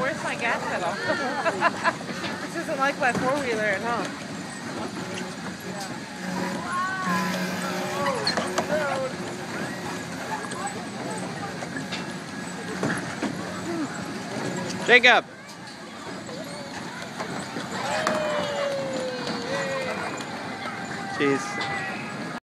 Where's my gas pedal? this isn't like my four-wheeler at home. Jacob. Jeez.